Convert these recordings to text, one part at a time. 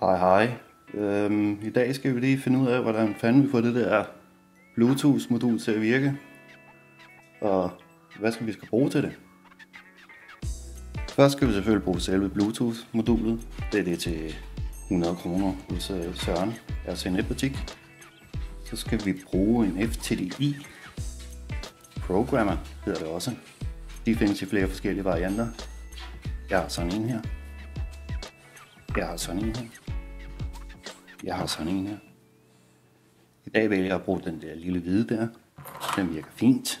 Hej hej. Øhm, I dag skal vi lige finde ud af, hvordan fanden vi får det der Bluetooth-modul til at virke. Og hvad skal vi skal bruge til det? Først skal vi selvfølgelig bruge selve Bluetooth-modulet. Det er det til 100 kroner hos øh, Søren, altså en netbutik. Så skal vi bruge en FTDI Programmer, hedder det også. De findes i flere forskellige varianter. Jeg har sådan en her. Jeg har sådan en her. Jeg har sådan en her. I dag vælger jeg at bruge den der lille hvide der. Den virker fint.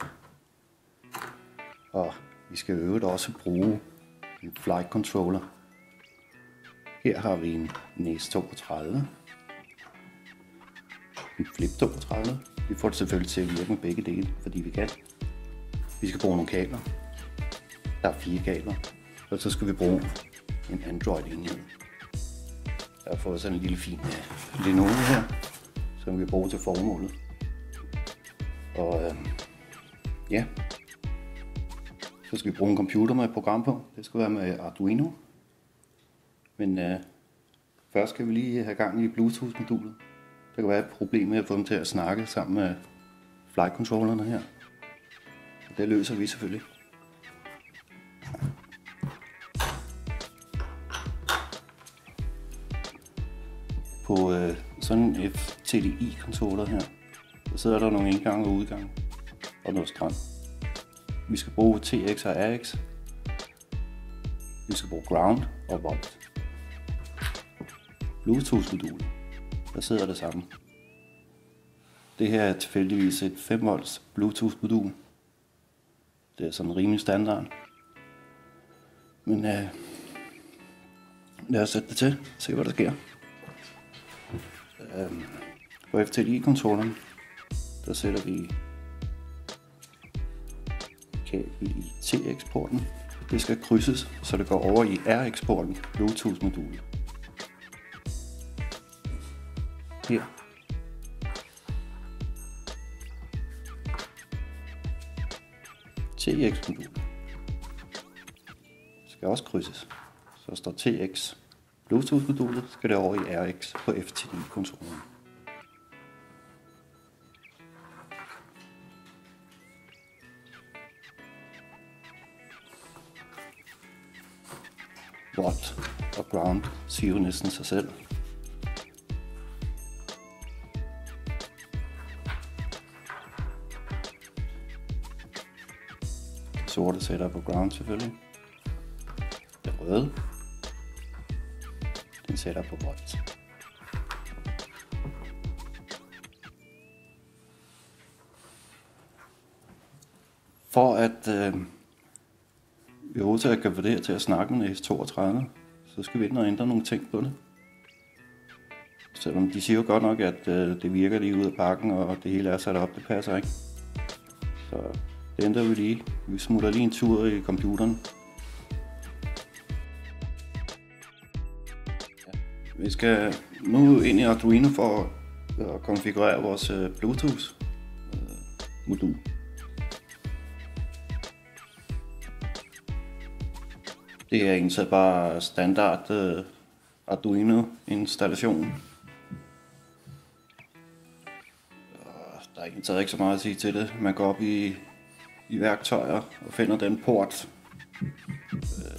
Og vi skal øvrigt også bruge en flight controller. Her har vi en NES 32. En Flip 32. Vi får det selvfølgelig til at virke med begge dele, fordi vi kan. Vi skal bruge nogle kabler. Der er fire kabler. Og så skal vi bruge en Android enhed. Jeg har fået sådan en lille fin øh, linole her, som vi bruger til formålet. Og øh, ja, så skal vi bruge en computer med et program på. Det skal være med Arduino. Men øh, først skal vi lige have gang i Bluetooth-modulet. Der kan være et problem med at få dem til at snakke sammen med flight controllerne her. Og det løser vi selvfølgelig. På øh, sådan en FTDI-controller her, så sidder der nogle indgange og udgange og noget strøm. Vi skal bruge TX og RX. Vi skal bruge ground og volt. Bluetooth-modul. Der sidder det samme. Det her er tilfældigvis et 5 volts Bluetooth-modul. Det er sådan rimelig standard. Men øh, lad os sætte det til, se hvad der sker. Øh, på FTDI-controlleren, der sætter vi kabel i TX-porten. Det skal krydses, så det går over i RX-porten, Bluetooth-modulet. Her. TX-modul skal også krydses. Så står TX Bluetooth-modulet, skal det over i RX på FTD-kontrollen. Watt og ground siger jo næsten sig selv. sorte sætter på ground selvfølgelig. Det røde, sætter på volt. For at øh, vi kan få det her til at snakke med S32, så skal vi ind og ændre nogle ting på det. Selvom de siger jo godt nok, at øh, det virker lige ud af pakken, og det hele er sat op, det passer ikke. Så det ændrer vi lige. Vi smutter lige en tur i computeren. Vi skal nu ind i Arduino for at konfigurere vores øh, Bluetooth-modul. Øh, det er egentlig bare standard øh, Arduino installation. Der er egentlig ikke så meget at sige til det. Man går op i i værktøjer og finder den port,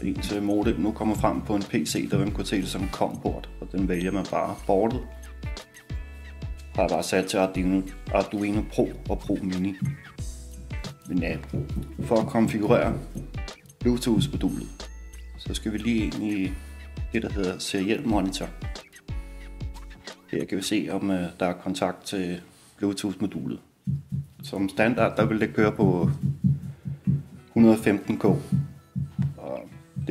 indtil modem nu kommer frem på en PC, der vil kunne se det som COM-port, den vælger man bare portet. Har jeg bare sat til Arduino, Arduino Pro og Pro Mini. Men ja, for at konfigurere Bluetooth-modulet, så skal vi lige ind i det, der hedder seriel monitor. Her kan vi se, om øh, der er kontakt til Bluetooth-modulet. Som standard, der vil det køre på 115k.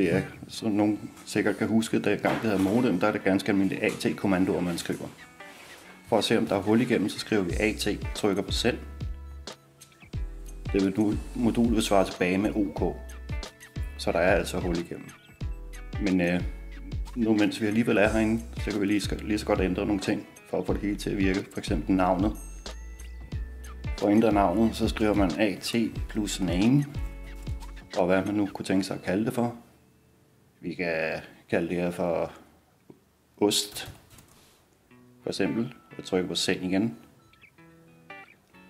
Det er, som nogen sikkert kan huske, da gang det hedder modem, der er det ganske almindelige AT-kommandoer, man skriver. For at se, om der er hul igennem, så skriver vi AT, trykker på send. Det vil nu, modulet vil svare tilbage med OK. Så der er altså hul igennem. Men øh, nu mens vi alligevel er herinde, så kan vi lige, lige så godt ændre nogle ting, for at få det hele til at virke. For eksempel navnet. For at ændre navnet, så skriver man AT plus name, og hvad man nu kunne tænke sig at kalde det for. Vi kan kalde det her for ost for eksempel, og trykker på send igen.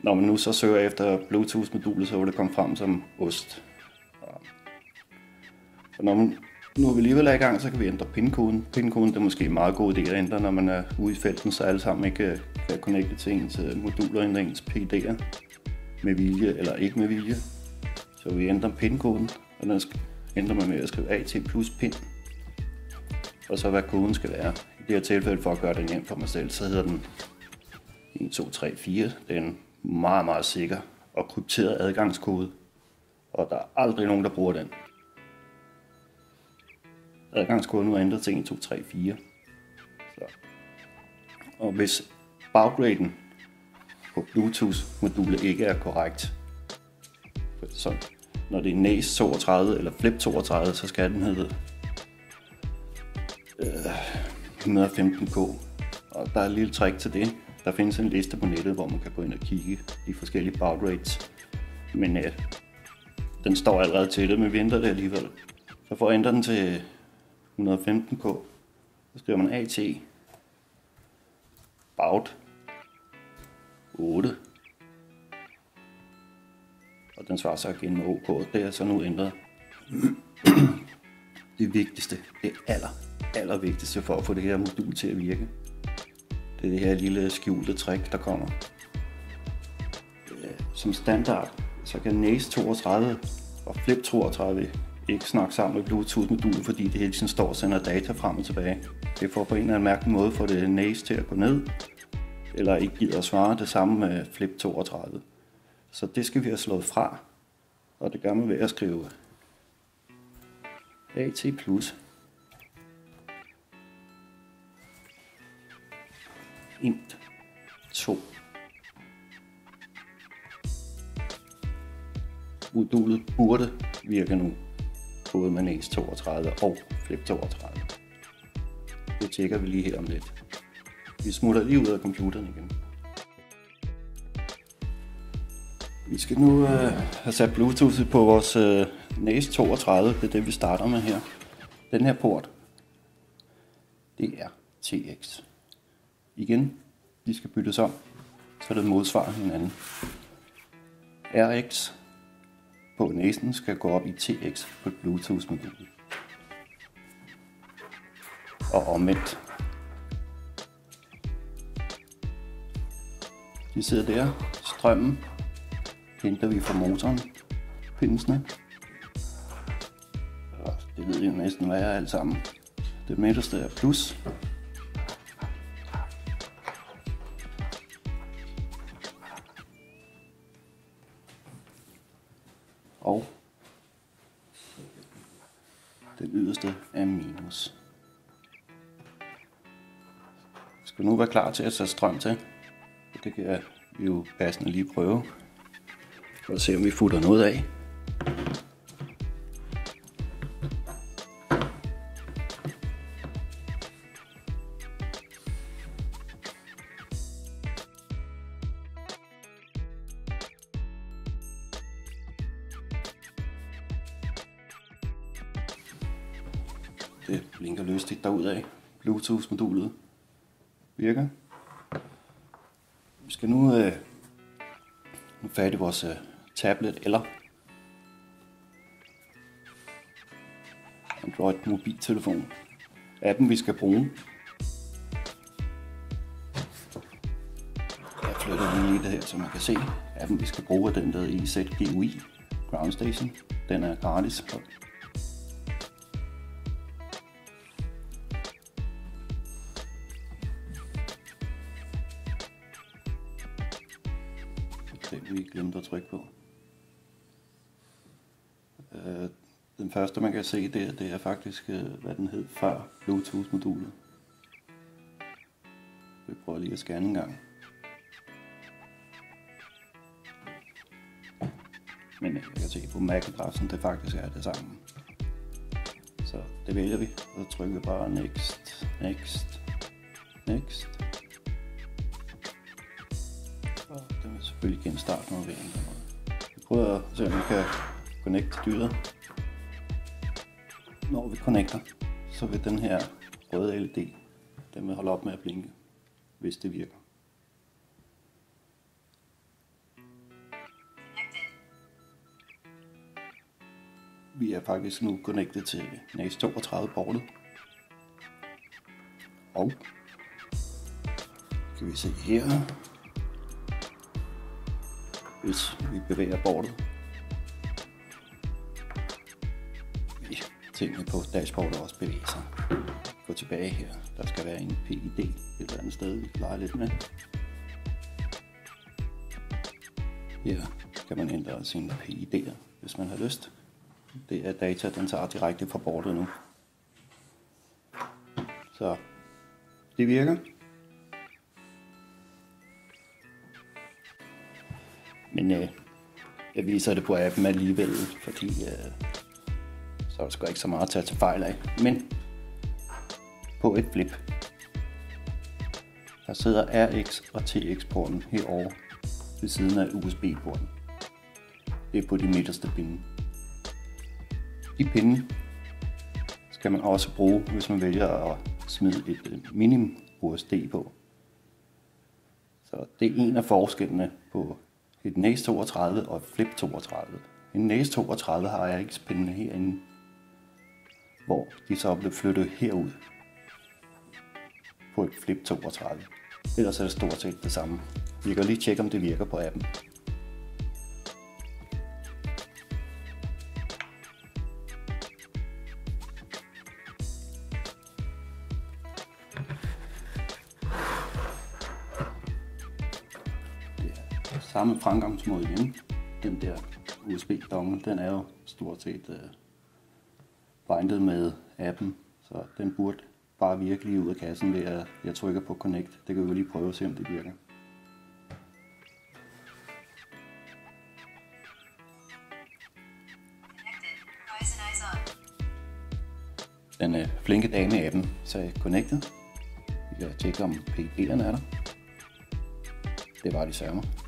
Når man nu så søger efter Bluetooth-modulet, så vil det komme frem som ost. Og når man, nu er vi alligevel er i gang, så kan vi ændre pinkoden. Pinkoden det er måske en meget god idé at ændre, når man er ude i felten, så alle sammen ikke øh, kan connecte til ens øh, moduler og ens PD'er med vilje eller ikke med vilje. Så vi ændrer pinkoden, og den ændrer man med at skrive AT plus pin. Og så hvad koden skal være. I det her tilfælde, for at gøre det nemt for mig selv, så hedder den 1, 2, 3, 4. Det er en meget, meget sikker og krypteret adgangskode. Og der er aldrig nogen, der bruger den. Adgangskoden nu er ændret til 1, 2, 3, 4. Så. Og hvis baggraden på Bluetooth-modulet ikke er korrekt, så når det er NAS 32 eller Flip 32, så skal den hedde øh, 115K. Og der er et lille trick til det. Der findes en liste på nettet, hvor man kan gå ind og kigge de forskellige baud rates. Men øh, den står allerede til det, men vi ændrer det alligevel. Så for at ændre den til 115K, så skriver man AT baud 8 den svarer så igen med OK. Det er så nu ændret. det vigtigste, det aller, aller vigtigste for at få det her modul til at virke, det er det her lille skjulte trick, der kommer. Øh, som standard, så kan NAS 32 og Flip 32 ikke snakke sammen med Bluetooth-modulet, fordi det hele tiden står og sender data frem og tilbage. Det får på en eller anden mærkelig måde for det NAS til at gå ned, eller ikke gider at svare det samme med Flip 32. Så det skal vi have slået fra, og det gør man ved at skrive AT plus int 2 modulet burde virke nu, både med NAS 32 og Flip 32. Det tjekker vi lige her om lidt. Vi smutter lige ud af computeren igen. Vi skal nu øh, have sat Bluetooth på vores øh, NAS 32. Det er det, vi starter med her. Den her port, det er TX. Igen, de skal byttes om, så det modsvarer hinanden. RX på næsen skal gå op i TX på Bluetooth-modulet. Og omvendt. De sidder der. Strømmen henter vi fra motoren, pinsene. Og det ved I jo næsten, hvad er alt sammen. Det midterste er plus. Og den yderste er minus. Skal nu være klar til at sætte strøm til. Det kan vi jo passende lige prøve. Så at se, om vi futter noget af. Det blinker lystigt derudad. Bluetooth-modulet virker. Vi skal nu øh, fat i vores øh, tablet eller Android mobiltelefon. Appen vi skal bruge. Jeg flytter lige det her, så man kan se. Appen vi skal bruge er den der EZGUI Ground Station. Den er gratis. Den vi glemte at trykke på. Øh, den første, man kan se der, det er faktisk, øh, hvad den hed før Bluetooth-modulet. Vi prøver lige at scanne en gang. Men øh, jeg kan se på MAC-adressen, det faktisk er det samme. Så det vælger vi, og så trykker vi bare next, next, next. Og det vil selvfølgelig genstarte noget ved Vi prøver at se, om vi kan connect til dyret. Når vi connecter, så vil den her røde LED, den vil holde op med at blinke. hvis det virker. Vi er faktisk nu connected til NAS 32 bordet. Og kan vi se her, hvis vi bevæger bordet, tingene på dashboardet også bevæge sig. Gå tilbage her. Der skal være en PID et eller andet sted, vi leger lidt med. Her kan man ændre sine PID'er, hvis man har lyst. Det er data, den tager direkte fra bordet nu. Så det virker. Men øh, jeg viser det på appen alligevel, fordi øh, så er der sgu ikke så meget at tage til fejl af. Men på et flip, der sidder RX og TX-porten herovre ved siden af USB-porten. Det er på de midterste pinde. De pinde skal man også bruge, hvis man vælger at smide et øh, minimum USD på. Så det er en af forskellene på et NAS 32 og et Flip 32. En NAS 32 har RX-pindene herinde, hvor de så blev flyttet herud på et Flip 32. Ellers er det stort set det samme. Vi kan lige tjekke, om det virker på appen. Samme fremgangsmåde igen. Den der USB-dongle, den er jo stort set øh, bindet med appen, så den burde bare virkelig ud af kassen ved at jeg trykker på connect. Det kan vi lige prøve at se, om det virker. Den øh, flinke dame i appen sagde connected. Vi kan tjekke om PD'erne er der. Det var de sørger.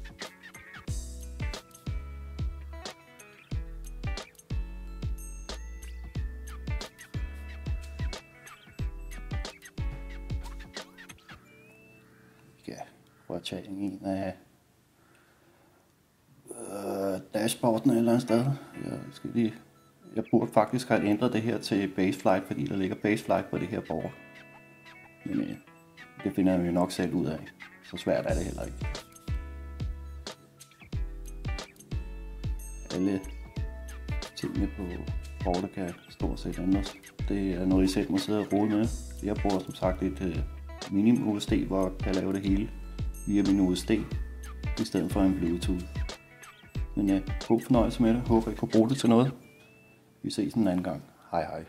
Dashboarden et eller andet sted. Jeg, skal lige, jeg burde faktisk have ændret det her til baseflight, fordi der ligger baseflight på det her board. Men øh, det finder vi jo nok selv ud af. Så svært er det heller ikke. Alle tingene på bordet kan stort set ændres. Det er noget, I selv må sidde og rode med. Jeg bruger som sagt et øh, uh, minimum USD, hvor jeg kan lave det hele via min USD, i stedet for en Bluetooth. Men ja, god fornøjelse med det. Håber, I kunne bruge det til noget. Vi ses en anden gang. Hej hej.